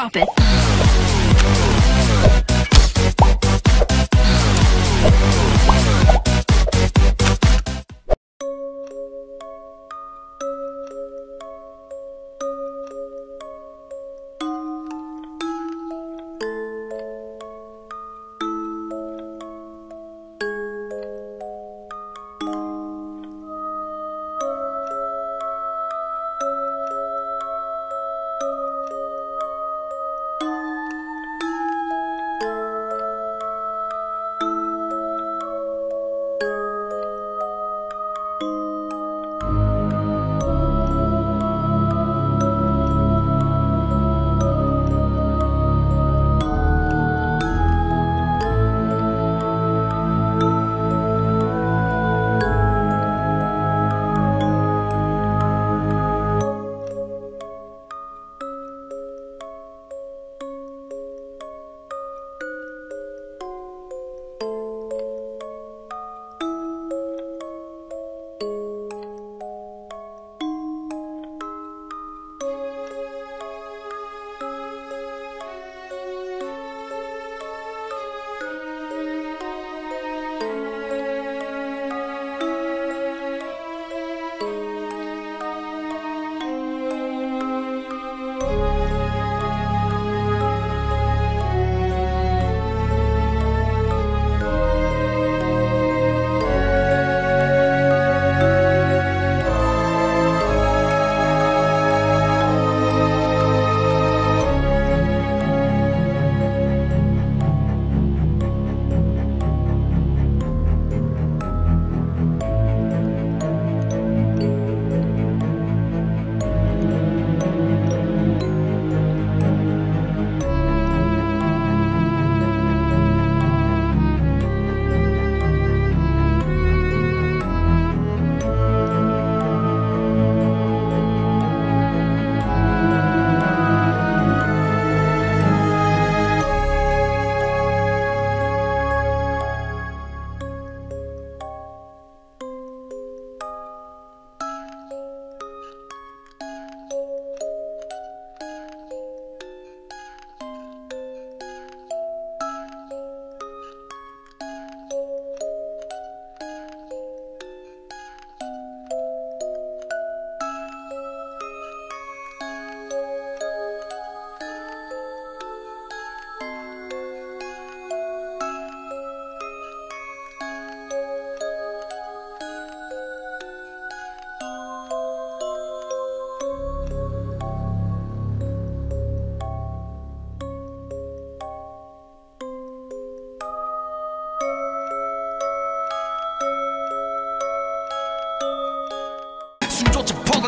drop it.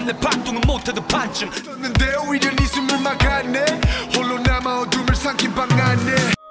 내 반동은 못해도 반쯤. 떴는데 오히려 네 숨을 막았네. 홀로 남아 어둠을 삼킨 방 안에